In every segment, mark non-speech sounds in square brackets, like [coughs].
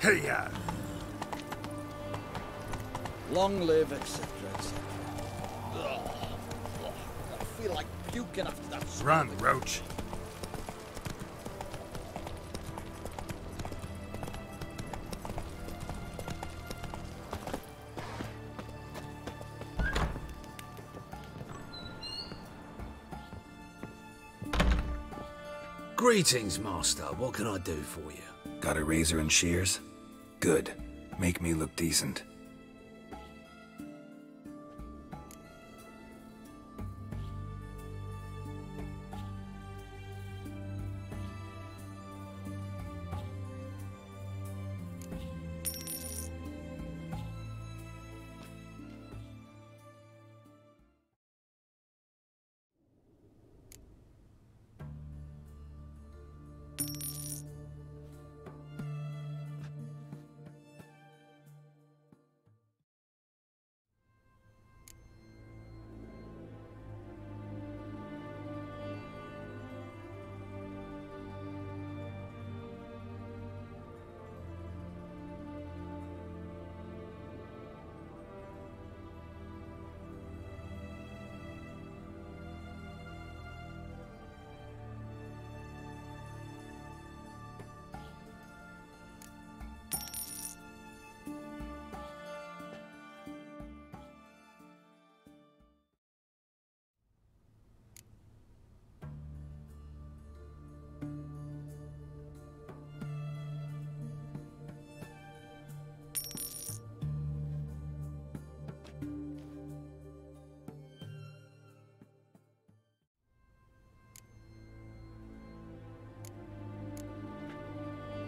Hey, yeah. Long live, etc., etc. I feel like puking after that. Run, Roach. Greetings, Master. What can I do for you? Got a razor and shears? Good. Make me look decent.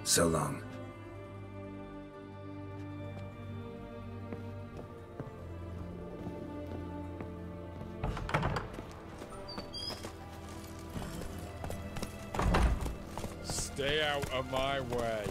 So long. Stay out of my way.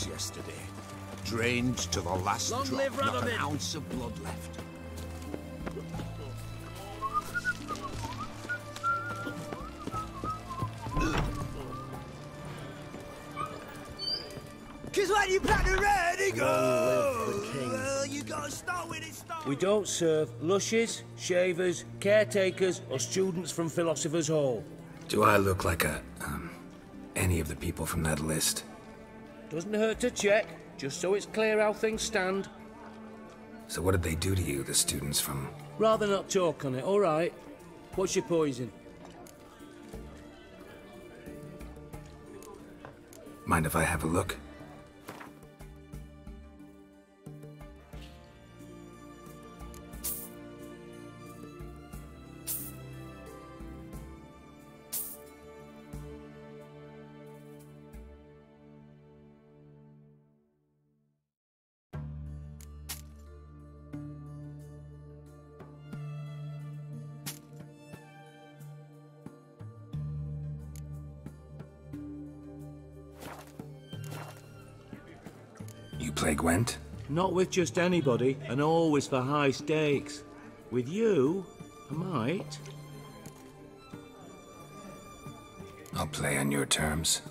Corpse yesterday. Drained to the last Long drop, live not an ounce of blood left. Cause when you plant a red, it Long live the king. Well, you gotta start with it, start We don't serve lushes, shavers, caretakers, or students from Philosopher's Hall. Do I look like a, um, any of the people from that list? Doesn't hurt to check, just so it's clear how things stand. So what did they do to you, the students from... Rather not talk on it, alright? What's your poison? Mind if I have a look? You play Gwent? Not with just anybody, and always for high stakes. With you, I might. I'll play on your terms.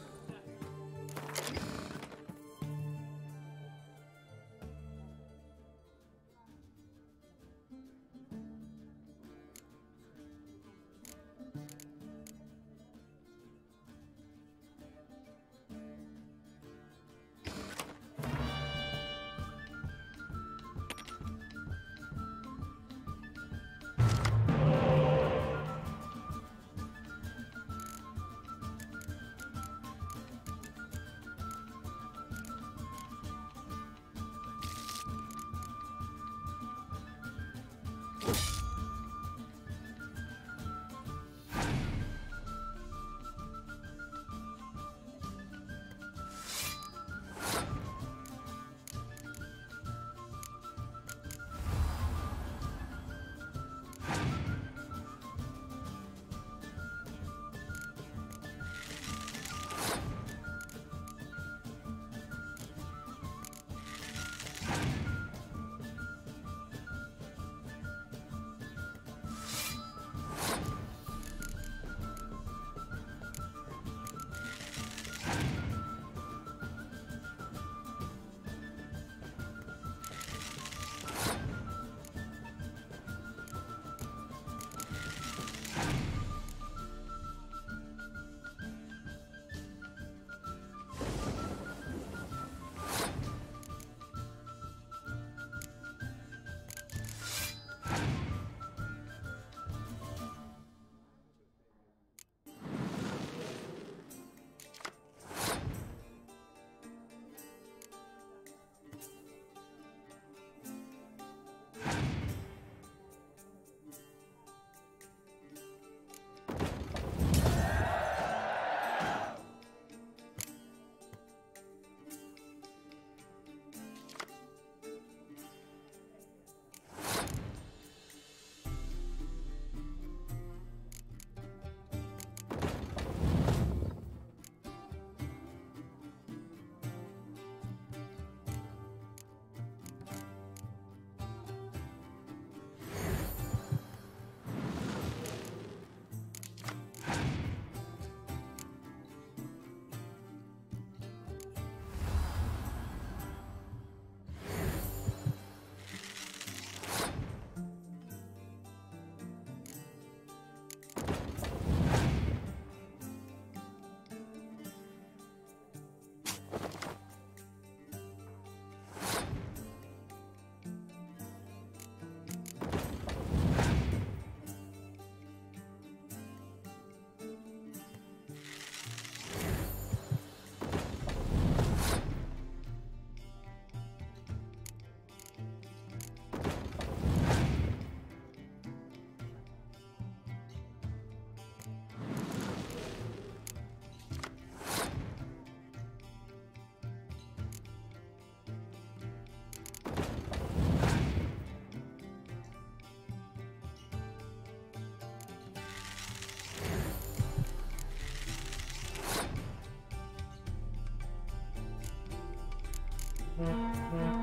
Bye.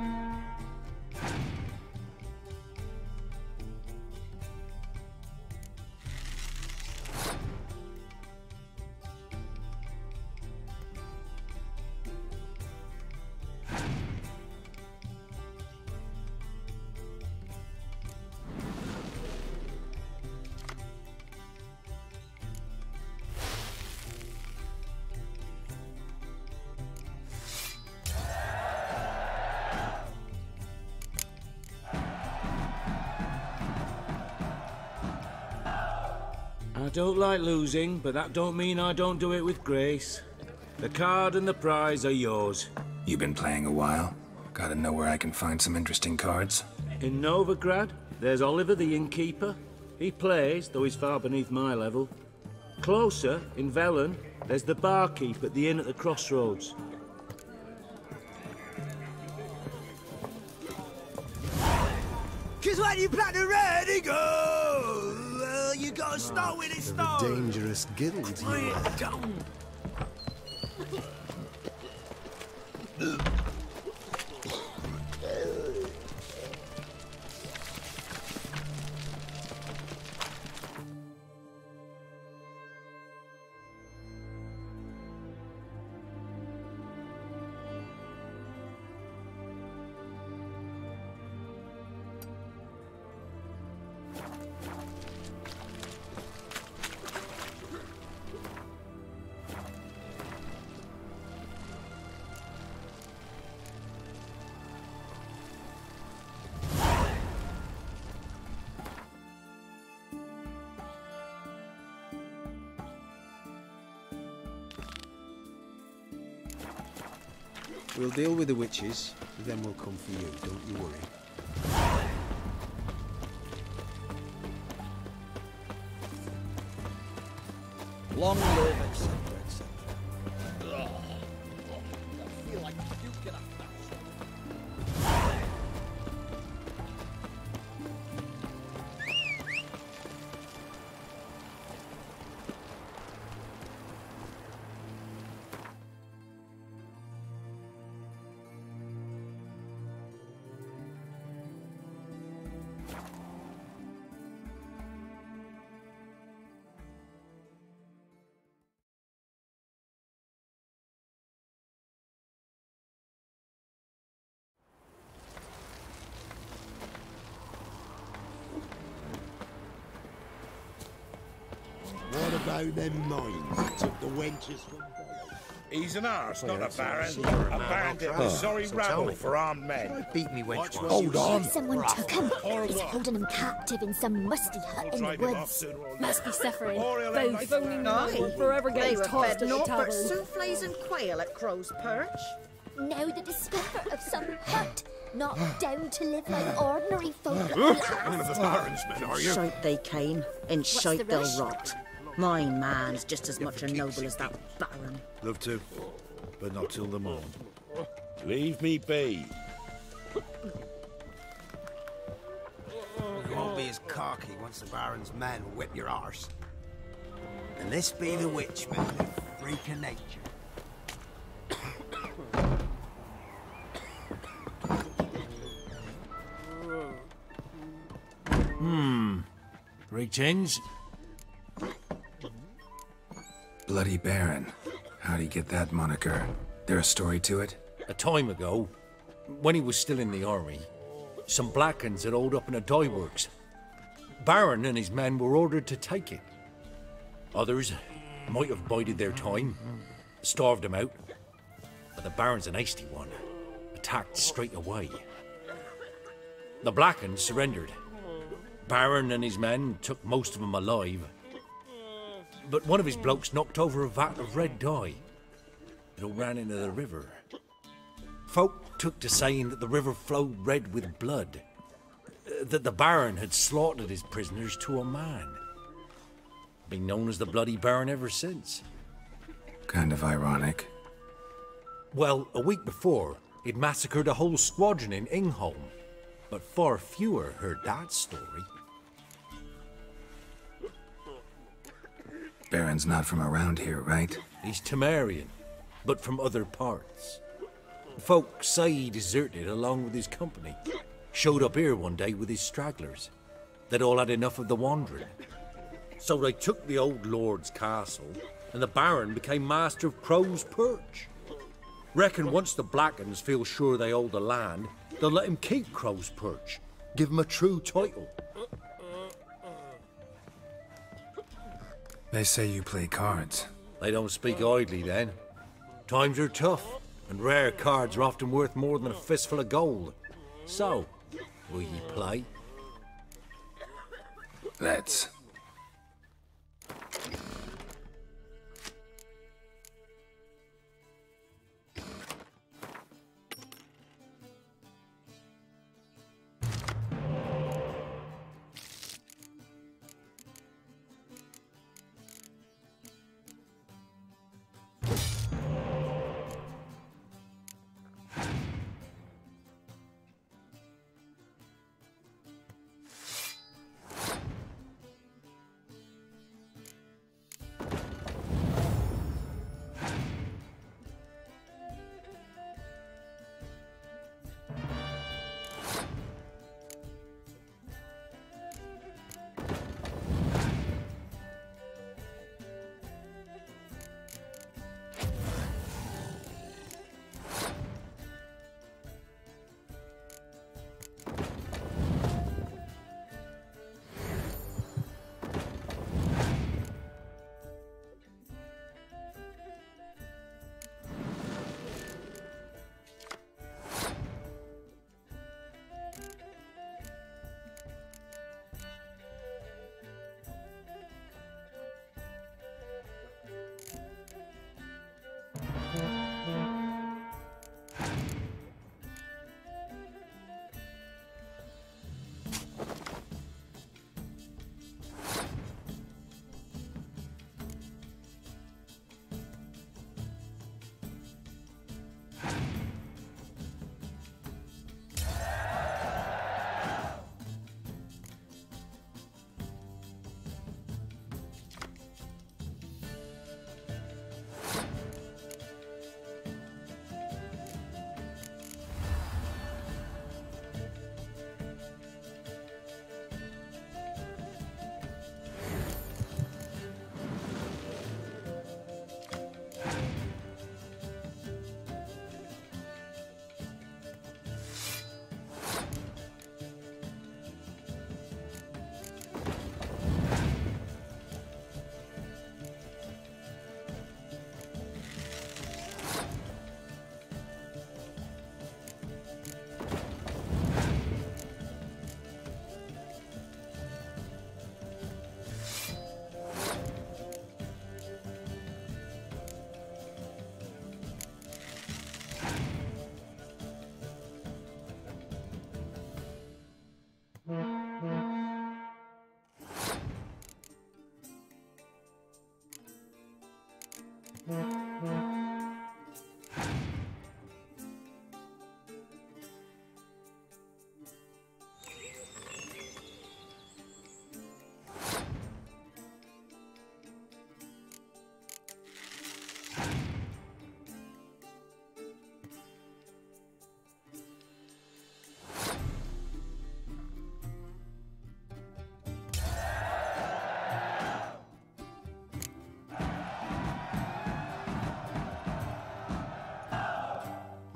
I don't like losing, but that don't mean I don't do it with grace. The card and the prize are yours. You've been playing a while. Gotta know where I can find some interesting cards. In Novigrad, there's Oliver the innkeeper. He plays, though he's far beneath my level. Closer, in Velen, there's the barkeep at the inn at the crossroads. Cause when you plant a red, he go. Well, start it start. Dangerous guild you are. We'll deal with the witches, then we'll come for you, don't you worry. Long live, What about them mines that took the wenches from He's an arse, not a that's baron. what I'm. A bandit a sorry rabble for armed men. Beat me wench once. Hold on. Someone took him. Or He's what? holding him captive in some musty hut in the Drive him off woods. sooner or later. Must be suffering. Or he'll end Both. like that. Will forever They get were tossed fed in the naught but tavern. souffles and quail at Crow's Perch. Now the despair of some hut, not down to live like ordinary folk. at last. the Baron's men, are Shite they came, and the shite they'll rot. My man's just as much a noble as that baron. Love to, but not till the morn. Leave me be. You won't be as cocky once the Baron's men whip your arse. And this be the witch, man, a freak of nature. Hmm. Greetings. Bloody Baron. How'd he get that moniker? There a story to it? A time ago, when he was still in the army, some Blackens had holed up in a dye works. Baron and his men were ordered to take it. Others might have bided their time, starved him out. But the Baron's an hasty one, attacked straight away. The Blackens surrendered. Baron and his men took most of them alive. But one of his blokes knocked over a vat of red dye. It all ran into the river. Folk took to saying that the river flowed red with blood, uh, that the Baron had slaughtered his prisoners to a man. Been known as the Bloody Baron ever since. Kind of ironic. Well, a week before, he'd massacred a whole squadron in Ingholm, but far fewer heard that story. Baron's not from around here, right? He's Temerian, but from other parts. Folk say he deserted along with his company. Showed up here one day with his stragglers. They'd all had enough of the wandering. So they took the old lord's castle, and the Baron became master of Crow's Perch. Reckon once the Blackens feel sure they hold the land, they'll let him keep Crow's Perch, give him a true title. They say you play cards. They don't speak idly then. Times are tough, and rare cards are often worth more than a fistful of gold. So, will ye play? Let's.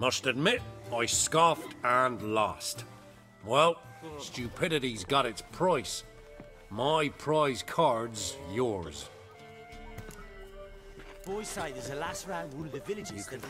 Must admit, I scoffed and lost. Well, stupidity's got its price. My prize card's yours. Boys say there's a last round one of the villages. You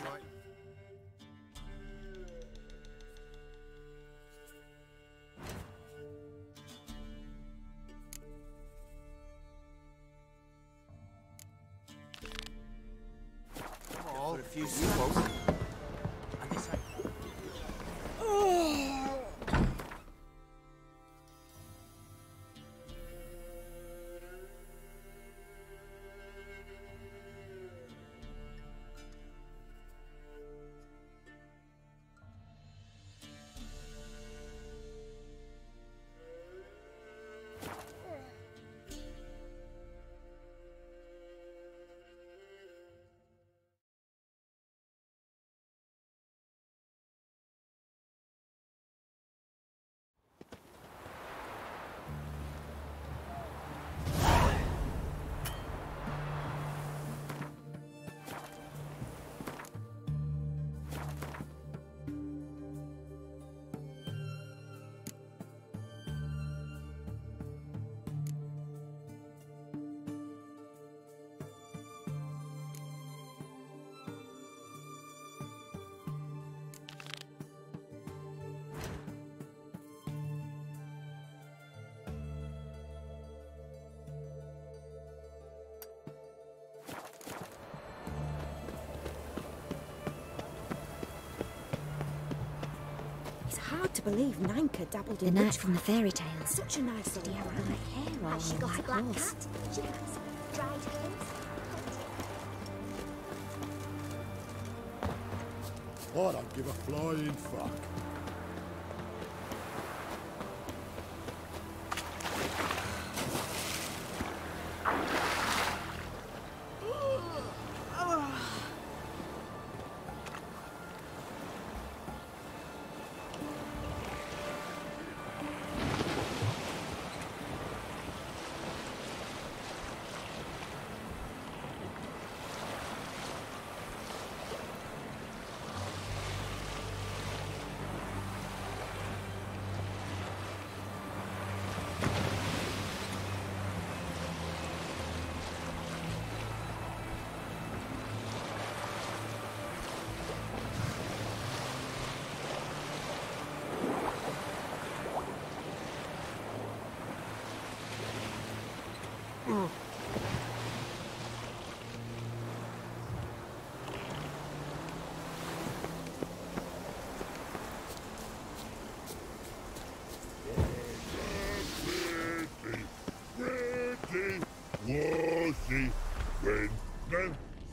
to believe Nanka dabbled The in knight witchcraft. from the fairy tales. Such a nice Did little he have black hair or Has she got a black clothes. cat? She has dried clothes. I don't give a flying fuck.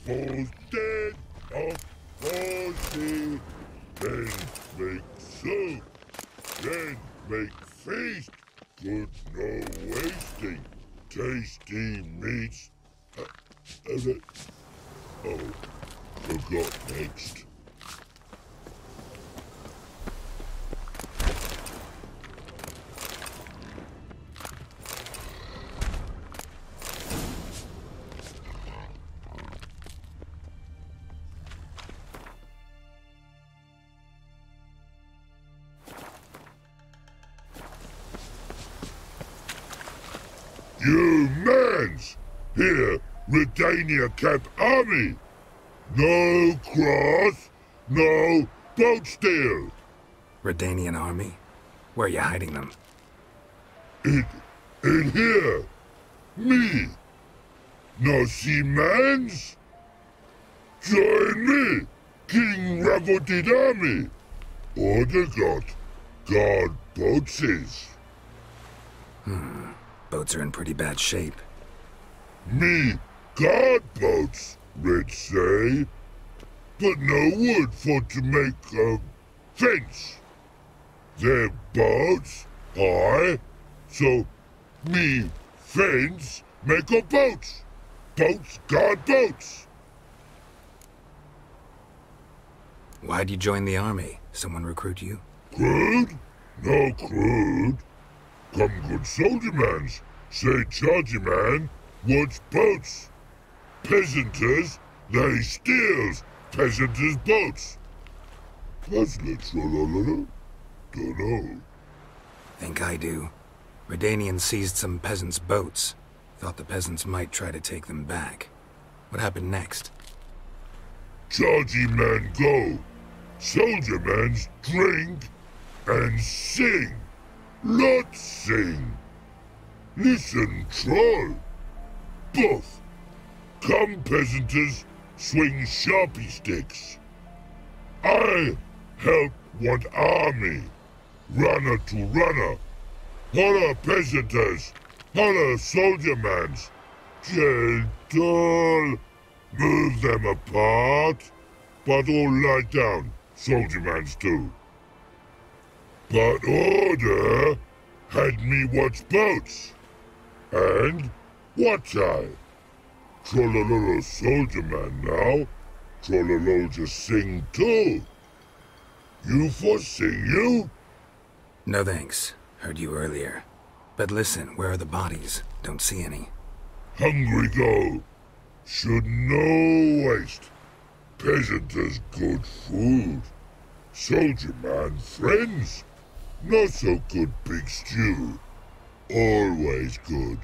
Man Camp Army! No cross, no boat steal! Redanian army? Where are you hiding them? In, in here! Me! No see mans? Join me, King Radovid Army! Order got, guard boatses. Hmm. Boats are in pretty bad shape. Me guard boats, Red say. But no wood for to make a fence. Their boats, aye. So me fence make a boats. Boats guard boats. Why'd you join the army? Someone recruit you? Crude? No crude. Come good soldier mans. Say chargy man wants boats. Peasanters, they steals peasanters' boats. puzzler, Trollololo? Dunno. Think I do. Redanian seized some peasants' boats. Thought the peasants might try to take them back. What happened next? Chargy man go. Soldier man's drink and sing. Lot sing. Listen, troll. Both. Come, peasanters, swing sharpie sticks. I help one army. Runner to runner. Holla peasanters. Holla soldier mans. Gentle. Move them apart. But all lie down. Soldier mans too. But order had me watch boats. And watch I? Trollololo soldier man now. Trollolo just sing too. You for sing you? No thanks. Heard you earlier. But listen, where are the bodies? Don't see any. Hungry go. Should no waste. Peasanters good food. Soldier man friends. Not so good big stew. Always good.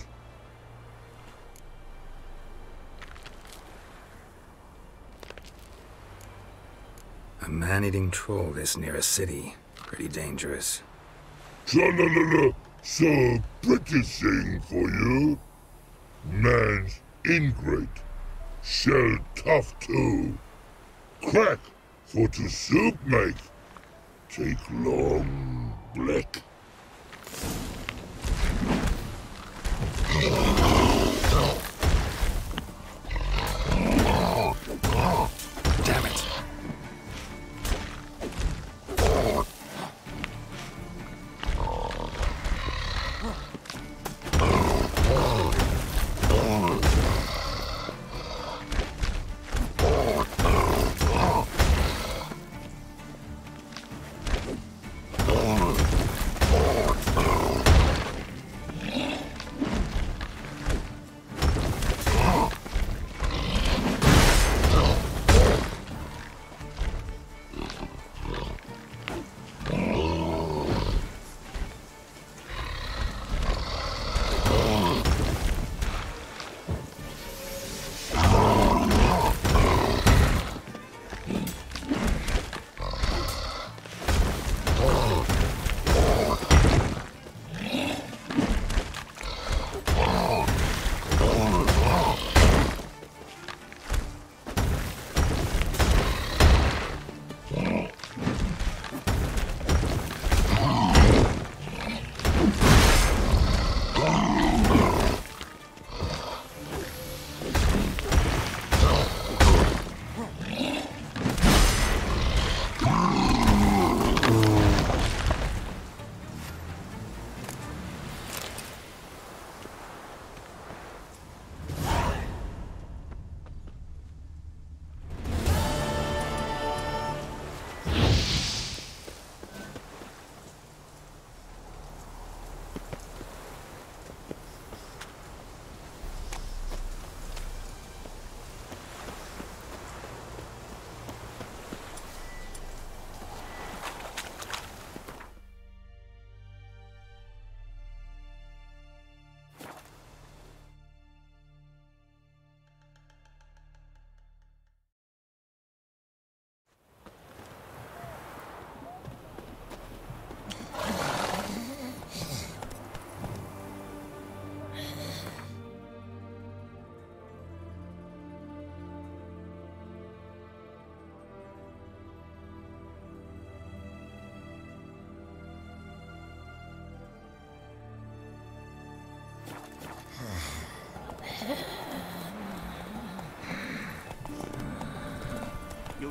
A man-eating troll this near a city. Pretty dangerous. Tra-la-la-la, so pretty thing for you. Man's ingrate. Shell tough too. Crack for to soup make. Take long black. Damn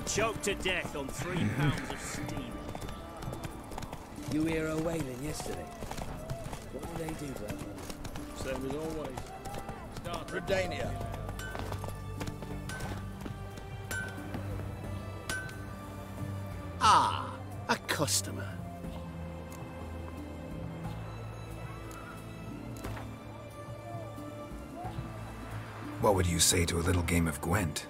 You'll choke to death on three [laughs] pounds of steam. You hear her wailing yesterday? What did they do, brother? Same as always. Start Redania. Ah, a customer. What would you say to a little game of Gwent?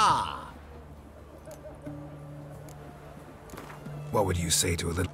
Ah, What would you say to a little...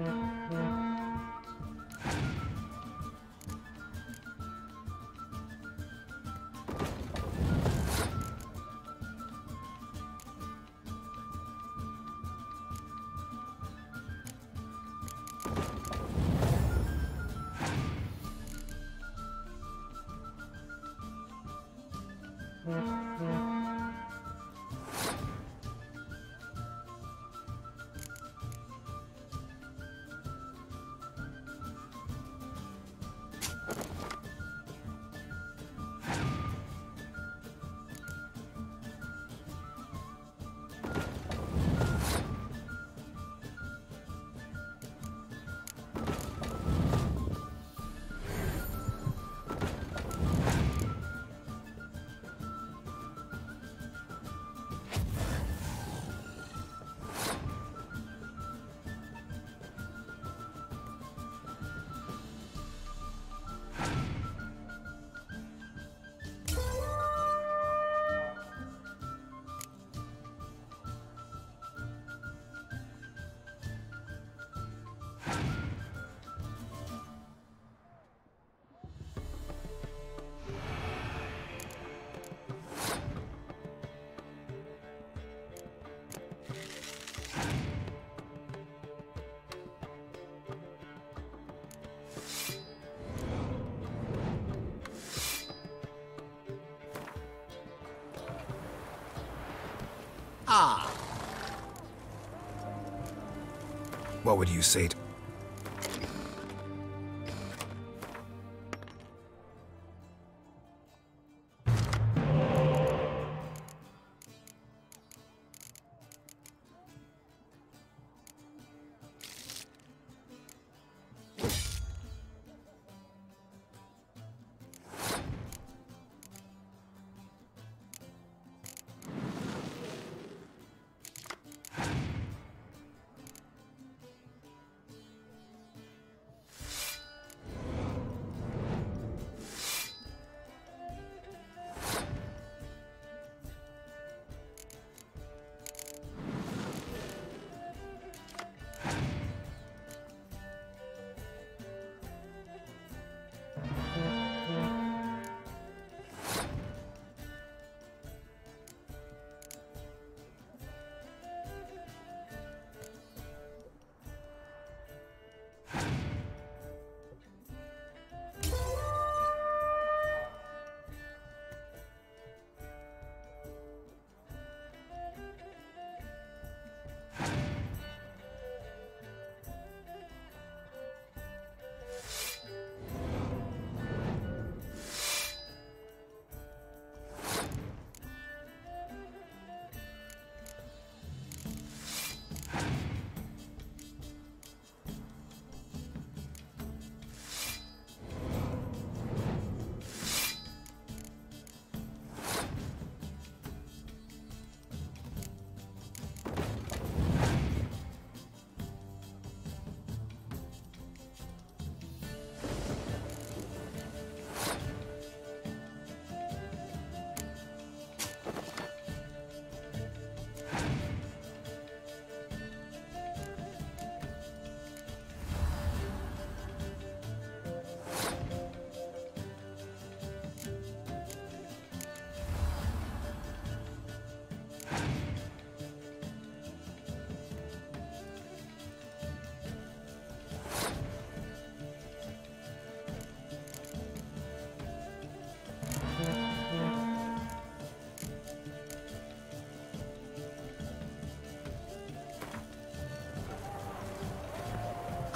Música ah. What would you say to...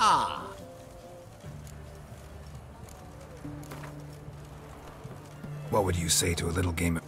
Ah. What would you say to a little game of...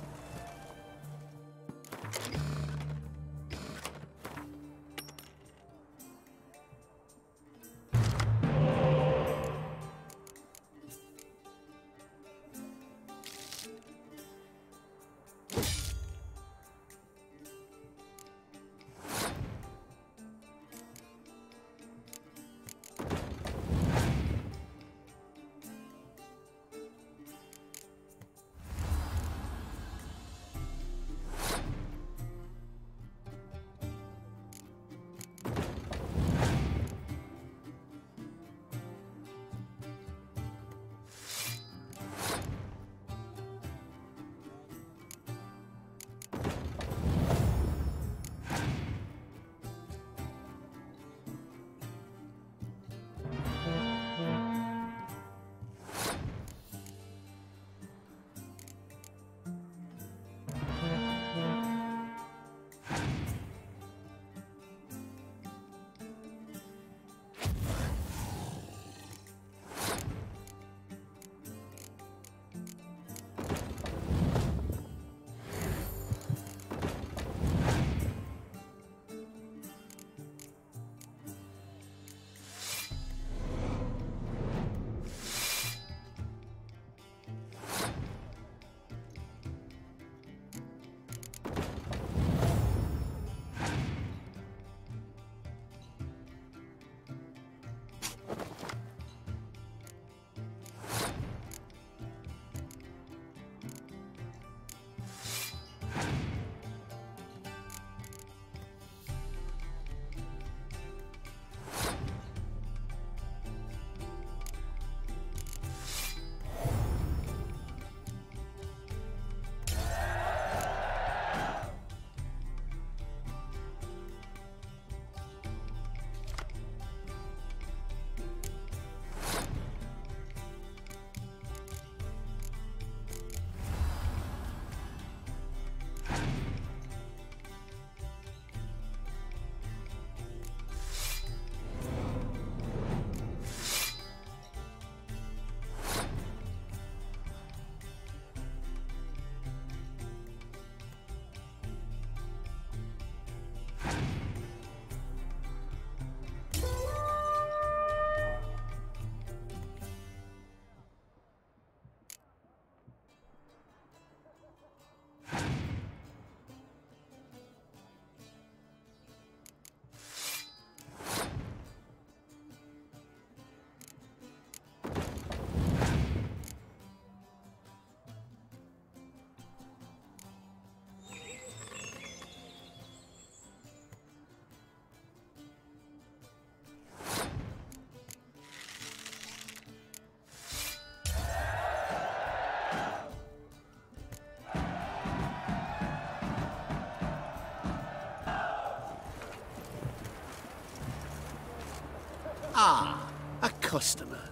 customer.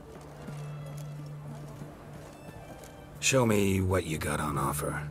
Show me what you got on offer.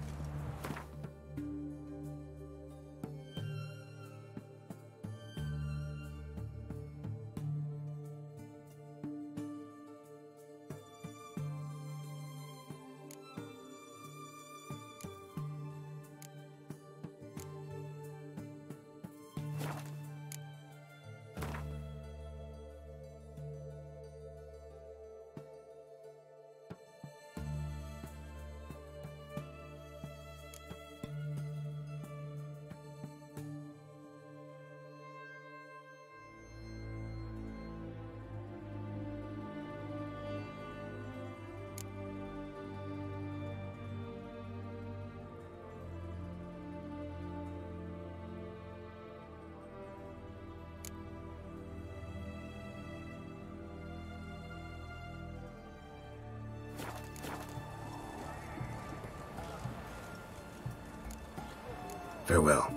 Farewell.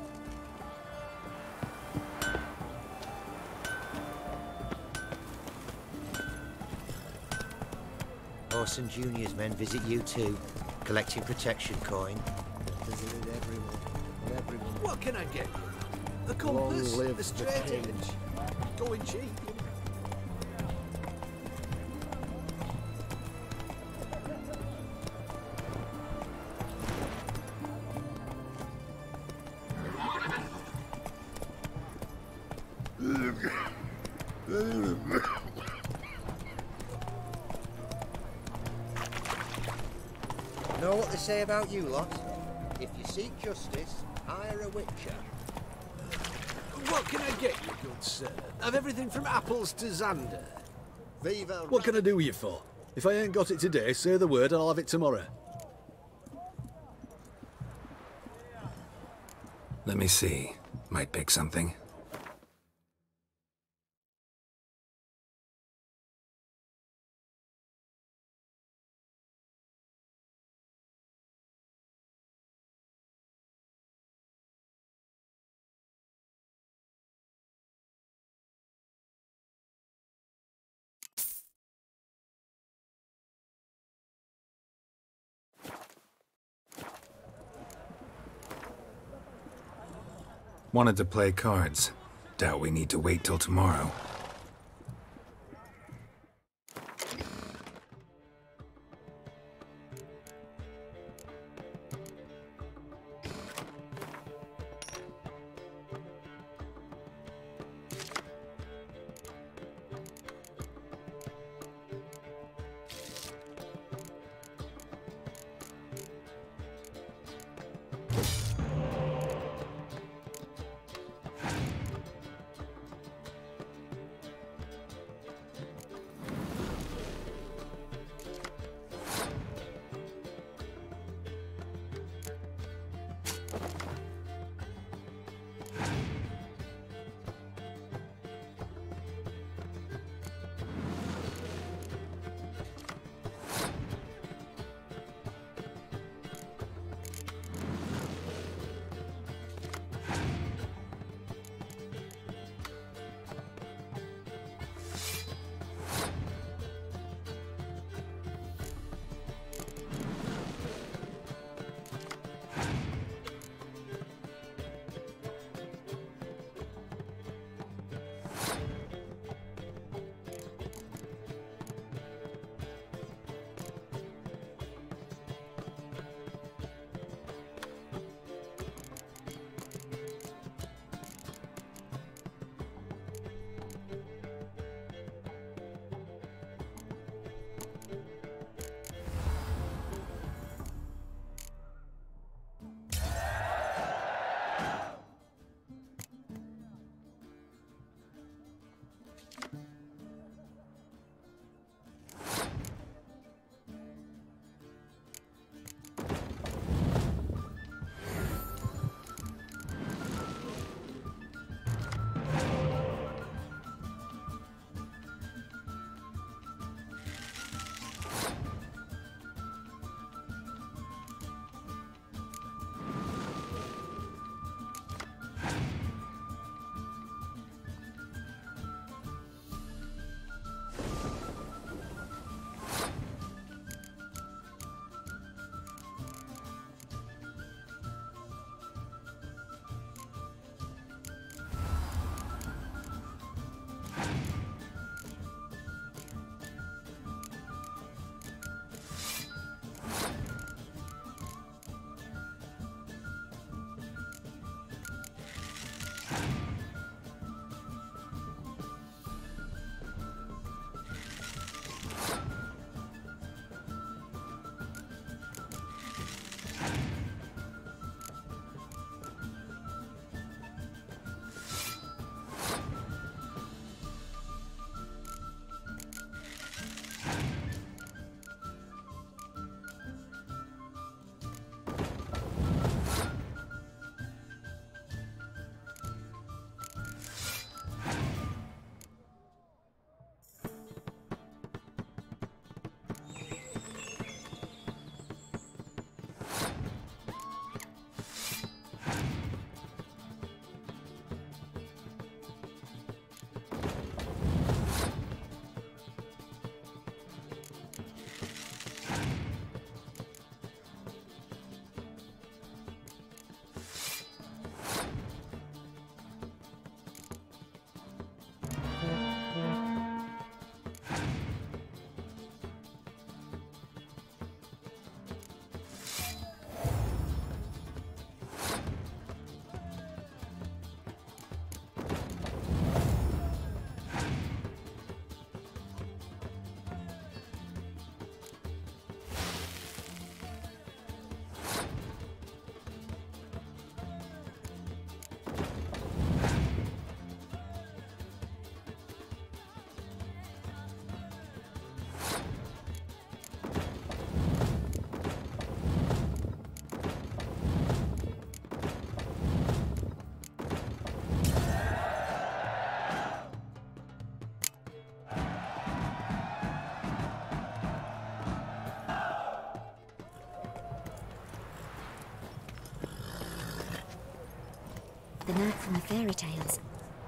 Whoreson Jr.'s men visit you too, collecting protection coin. Visited everyone. Everyone. What can I get you? The compass, live the the straight edge. Going cheap, about you lot? If you seek justice, hire a witcher. What can I get you, good sir? Of everything from apples to zander. Viva What can I do with you for? If I ain't got it today, say the word and I'll have it tomorrow. Let me see. Might pick something. Wanted to play cards. Doubt we need to wait till tomorrow. A knack for my fairy tales.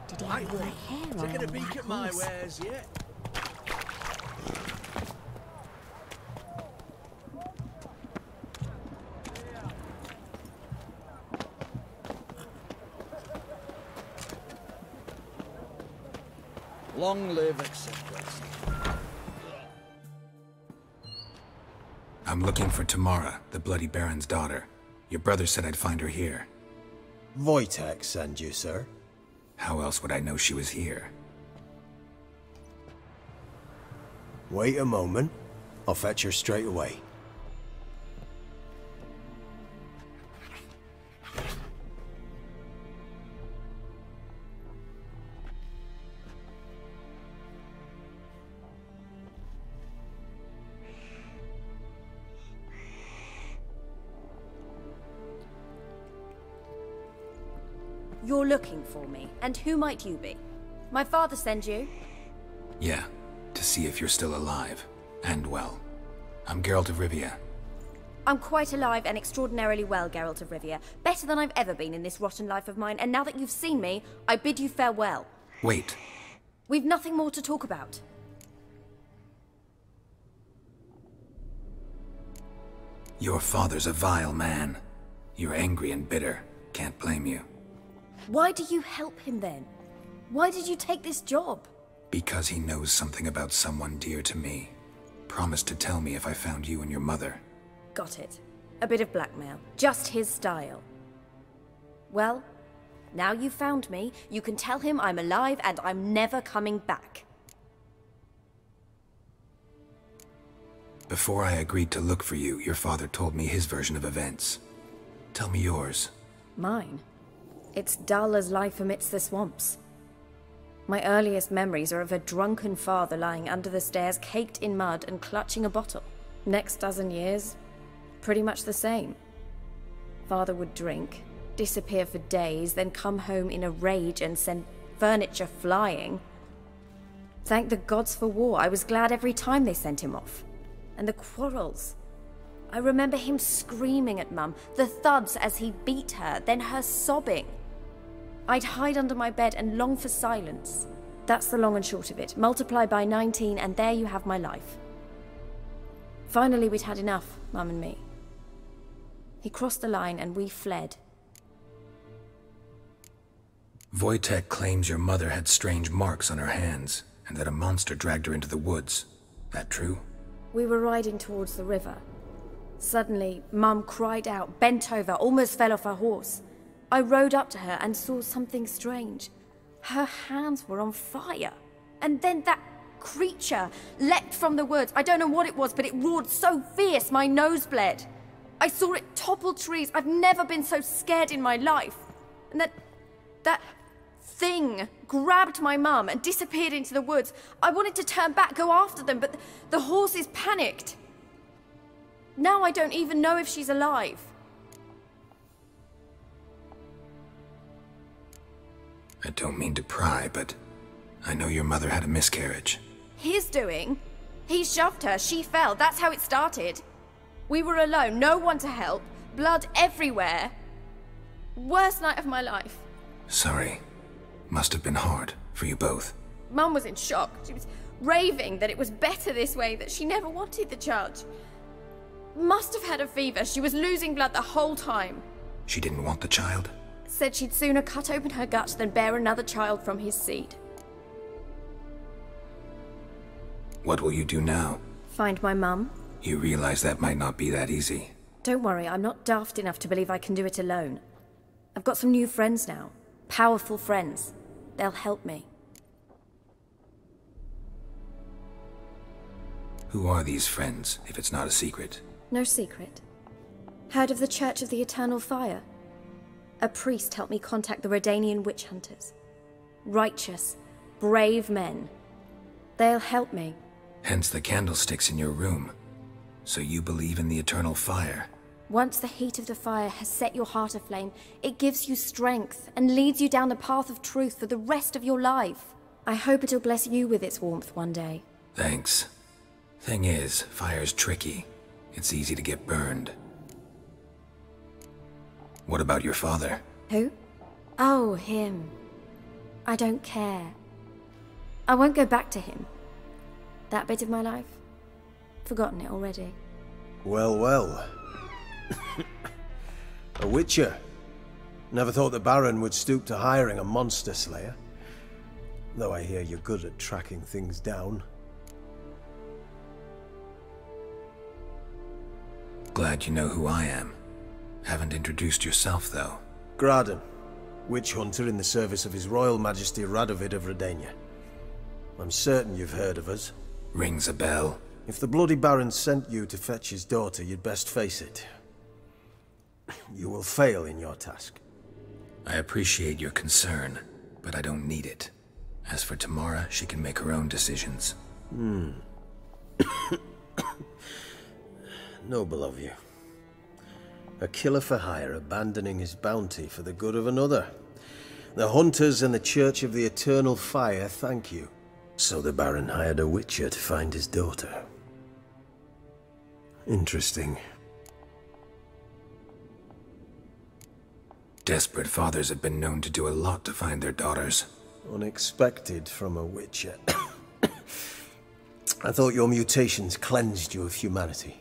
Did he Right, have white hair or taking a a peek white at my horse? wares yet? Long live, etc. I'm looking for Tamara, the Bloody Baron's daughter. Your brother said I'd find her here. Wojtek send you, sir. How else would I know she was here? Wait a moment. I'll fetch her straight away. Looking for me, and who might you be? My father send you? Yeah, to see if you're still alive. And well. I'm Geralt of Rivia. I'm quite alive and extraordinarily well, Geralt of Rivia. Better than I've ever been in this rotten life of mine, and now that you've seen me, I bid you farewell. Wait, We've nothing more to talk about. your father's a vile man. You're angry and bitter. Can't blame you. Why do you help him then? Why did you take this job? Because he knows something about someone dear to me. Promised to tell me if I found you and your mother. Got it. A bit of blackmail. Just his style. Well, now you've found me, you can tell him I'm alive and I'm never coming back. Before I agreed to look for you, your father told me his version of events. Tell me yours. Mine? It's dull as life amidst the swamps. My earliest memories are of a drunken father lying under the stairs, caked in mud and clutching a bottle. Next dozen years, pretty much the same. Father would drink, disappear for days, then come home in a rage and send furniture flying. Thank the gods for war. I was glad every time they sent him off. And the quarrels. I remember him screaming at Mum, the thuds as he beat her, then her sobbing. I'd hide under my bed and long for silence. That's the long and short of it. Multiply by 19, and there you have my life. Finally, we'd had enough, Mum and me. He crossed the line, and we fled. Wojtek claims your mother had strange marks on her hands, and that a monster dragged her into the woods. That true? We were riding towards the river. Suddenly, Mum cried out, bent over, almost fell off her horse. I rode up to her and saw something strange. Her hands were on fire. And then that creature leapt from the woods. I don't know what it was, but it roared so fierce my nose bled. I saw it topple trees. I've never been so scared in my life. And that. that thing grabbed my mum and disappeared into the woods. I wanted to turn back, go after them, but the horses panicked. Now I don't even know if she's alive. I don't mean to pry, but I know your mother had a miscarriage. His doing. He shoved her, she fell. That's how it started. We were alone, no one to help, blood everywhere. Worst night of my life. Sorry. Must have been hard for you both. Mum was in shock. She was raving that it was better this way, that she never wanted the charge. Must have had a fever. She was losing blood the whole time. She didn't want the child? Said she'd sooner cut open her gut than bear another child from his seed. What will you do now? Find my mum? You realize that might not be that easy. Don't worry, I'm not daft enough to believe I can do it alone. I've got some new friends now. Powerful friends. They'll help me. Who are these friends, if it's not a secret? No secret. Heard of the Church of the Eternal Fire? A priest helped me contact the Redanian witch hunters. Righteous, brave men. They'll help me. Hence the candlesticks in your room. So you believe in the eternal fire? Once the heat of the fire has set your heart aflame, it gives you strength and leads you down the path of truth for the rest of your life. I hope it'll bless you with its warmth one day. Thanks. Thing is, fire's tricky. It's easy to get burned. What about your father? Who? Oh, him. I don't care. I won't go back to him. That bit of my life? Forgotten it already. Well, well. [coughs] a witcher. Never thought the Baron would stoop to hiring a monster slayer. Though I hear you're good at tracking things down. Glad you know who I am. Haven't introduced yourself, though. Graden, witch hunter in the service of His Royal Majesty Radovid of Redania. I'm certain you've heard of us. Rings a bell. If the Bloody Baron sent you to fetch his daughter, you'd best face it. You will fail in your task. I appreciate your concern, but I don't need it. As for Tamara, she can make her own decisions. Hmm. [coughs] [coughs] [coughs] Noble of you. A killer for hire abandoning his bounty for the good of another. The hunters and the Church of the Eternal Fire thank you. So the Baron hired a witcher to find his daughter. Interesting. Desperate fathers have been known to do a lot to find their daughters. Unexpected from a witcher. [coughs] I thought your mutations cleansed you of humanity.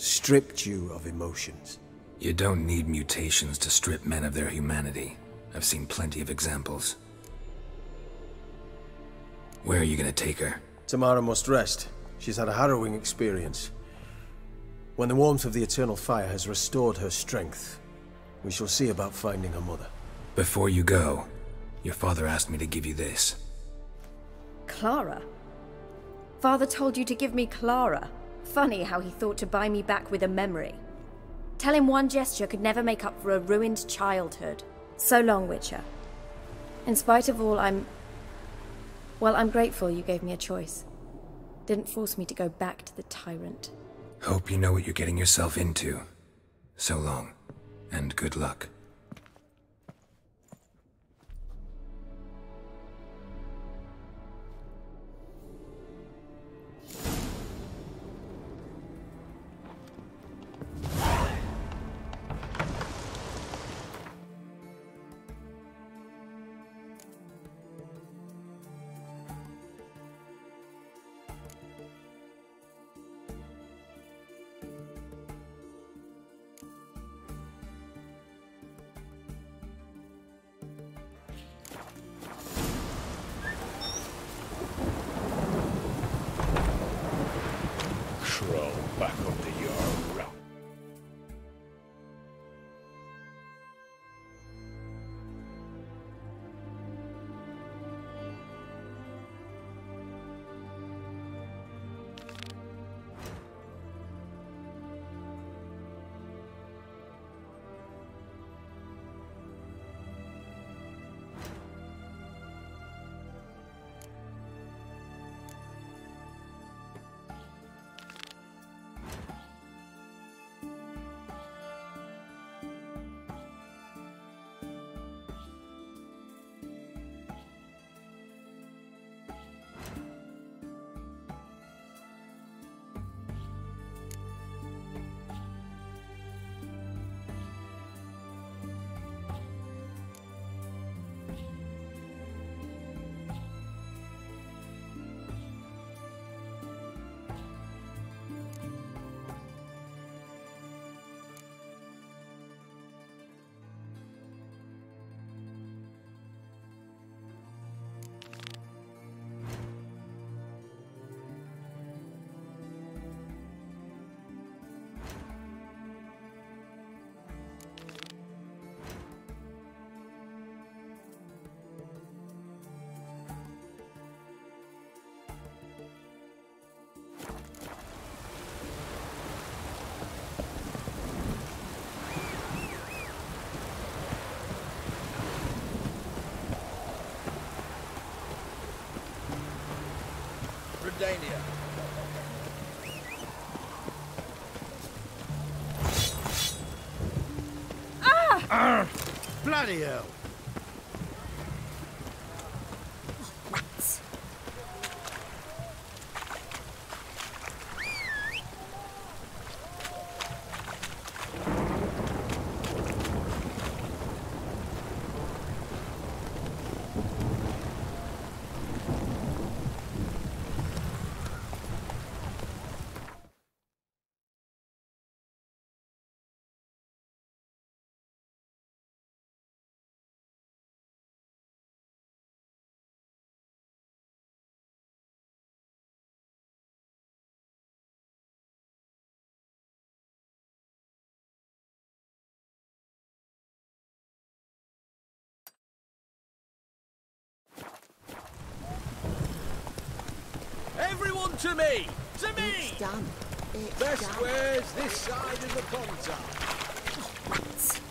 Stripped you of emotions. You don't need mutations to strip men of their humanity. I've seen plenty of examples. Where are you gonna take her? Tamara must rest. She's had a harrowing experience. When the warmth of the Eternal Fire has restored her strength, we shall see about finding her mother. Before you go, your father asked me to give you this. Clara? Father told you to give me Clara. Funny how he thought to buy me back with a memory. Tell him one gesture could never make up for a ruined childhood. So long, Witcher. In spite of all, I'm. Well, I'm grateful you gave me a choice. Didn't force me to go back to the tyrant. Hope you know what you're getting yourself into. So long, and good luck. Redania. Ah! Bloody hell. Rats. To me! To me! It's done. It's Best done. wares this side of the Pontar. Rats.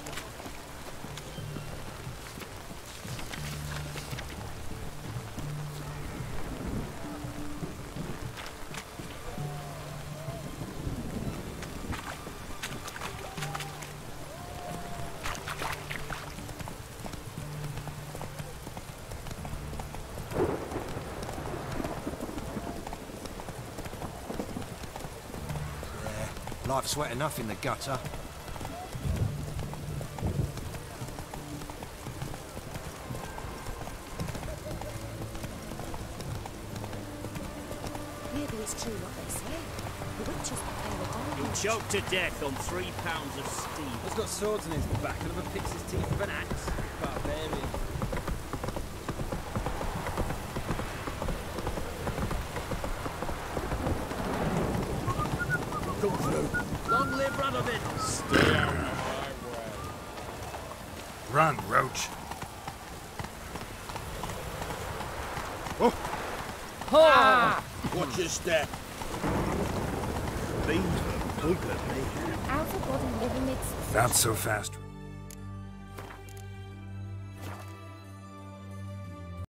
Yeah, life's wet enough in the gutter. Maybe it's true what they say. The witches prepare a He'll diamond. choke to death on three pounds of steam. He's got swords in his back and never picks his teeth with an axe. Barbarian. Come through. Long live Radovid! Stay out of my way. Run, Roach. Watch your step. Out of body living it's Not so fast.